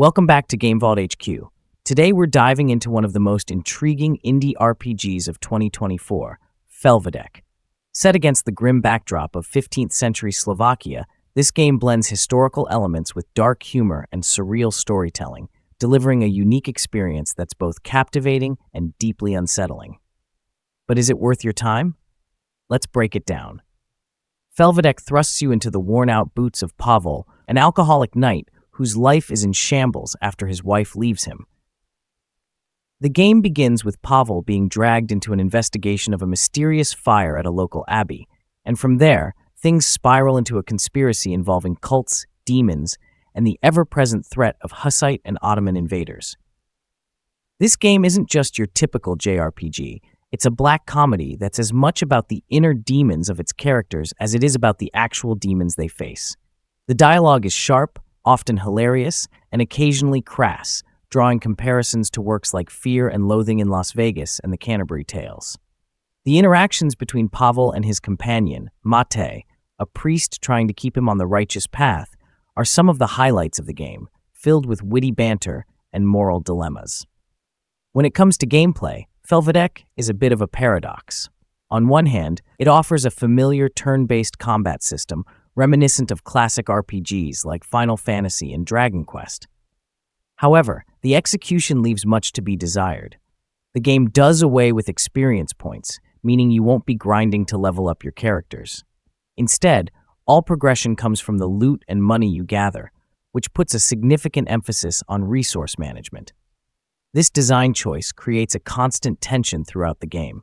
Welcome back to Game Vault HQ. Today we're diving into one of the most intriguing indie RPGs of 2024, Felvidek. Set against the grim backdrop of 15th century Slovakia, this game blends historical elements with dark humor and surreal storytelling, delivering a unique experience that's both captivating and deeply unsettling. But is it worth your time? Let's break it down. Felvidek thrusts you into the worn out boots of Pavol, an alcoholic knight whose life is in shambles after his wife leaves him. The game begins with Pavol being dragged into an investigation of a mysterious fire at a local abbey, and from there, things spiral into a conspiracy involving cults, demons, and the ever present threat of Hussite and Ottoman invaders. This game isn't just your typical JRPG, it's a black comedy that's as much about the inner demons of its characters as it is about the actual demons they face. The dialogue is sharp, often hilarious, and occasionally crass, drawing comparisons to works like Fear and Loathing in Las Vegas and The Canterbury Tales. The interactions between Pavol and his companion, Mate, a priest trying to keep him on the righteous path, are some of the highlights of the game, filled with witty banter and moral dilemmas. When it comes to gameplay, Felvidek is a bit of a paradox. On one hand, it offers a familiar turn-based combat system reminiscent of classic RPGs like Final Fantasy and Dragon Quest. However, the execution leaves much to be desired. The game does away with experience points, meaning you won't be grinding to level up your characters. Instead, all progression comes from the loot and money you gather, which puts a significant emphasis on resource management. This design choice creates a constant tension throughout the game.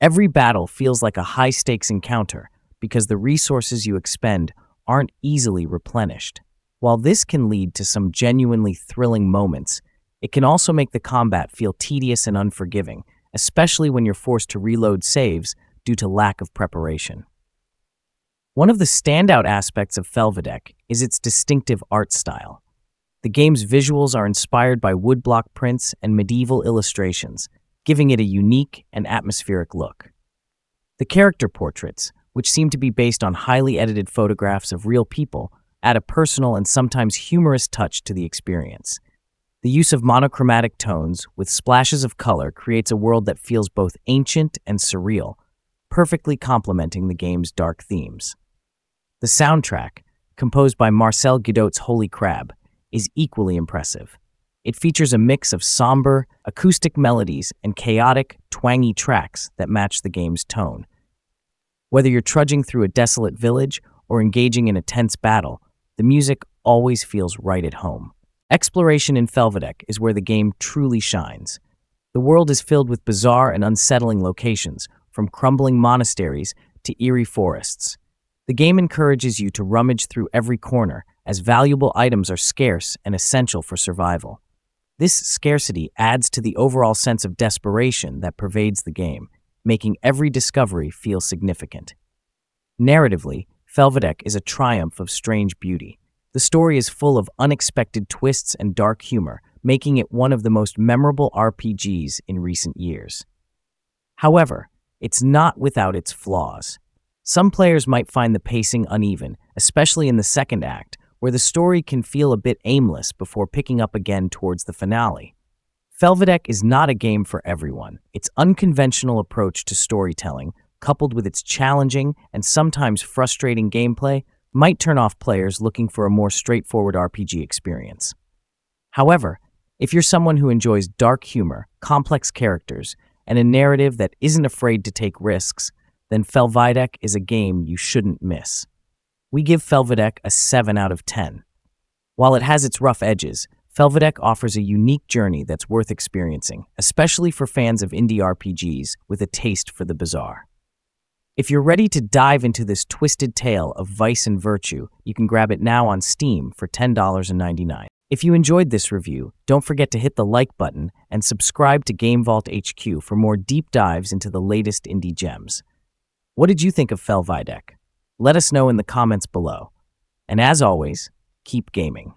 Every battle feels like a high stakes encounter because the resources you expend aren't easily replenished. While this can lead to some genuinely thrilling moments, it can also make the combat feel tedious and unforgiving, especially when you're forced to reload saves due to lack of preparation. One of the standout aspects of Felvidek is its distinctive art style. The game's visuals are inspired by woodblock prints and medieval illustrations, giving it a unique and atmospheric look. The character portraits, which seem to be based on highly edited photographs of real people, add a personal and sometimes humorous touch to the experience. The use of monochromatic tones with splashes of color creates a world that feels both ancient and surreal, perfectly complementing the game's dark themes. The soundtrack, composed by Marcel Guidot's Holy Crab, is equally impressive. It features a mix of somber, acoustic melodies and chaotic, twangy tracks that match the game's tone. Whether you're trudging through a desolate village or engaging in a tense battle, the music always feels right at home. Exploration in Felvidek is where the game truly shines. The world is filled with bizarre and unsettling locations, from crumbling monasteries to eerie forests. The game encourages you to rummage through every corner, as valuable items are scarce and essential for survival. This scarcity adds to the overall sense of desperation that pervades the game, making every discovery feel significant. Narratively, Felvidek is a triumph of strange beauty. The story is full of unexpected twists and dark humor, making it one of the most memorable RPGs in recent years. However, it's not without its flaws. Some players might find the pacing uneven, especially in the second act, where the story can feel a bit aimless before picking up again towards the finale. Felvidek is not a game for everyone. Its unconventional approach to storytelling, coupled with its challenging and sometimes frustrating gameplay, might turn off players looking for a more straightforward RPG experience. However, if you're someone who enjoys dark humor, complex characters, and a narrative that isn't afraid to take risks, then Felvidek is a game you shouldn't miss we give Felvidek a 7 out of 10. While it has its rough edges, Felvidek offers a unique journey that's worth experiencing, especially for fans of indie RPGs with a taste for the bizarre. If you're ready to dive into this twisted tale of vice and virtue, you can grab it now on Steam for $10.99. If you enjoyed this review, don't forget to hit the like button and subscribe to Game Vault HQ for more deep dives into the latest indie gems. What did you think of Felvidek? Let us know in the comments below. And as always, keep gaming.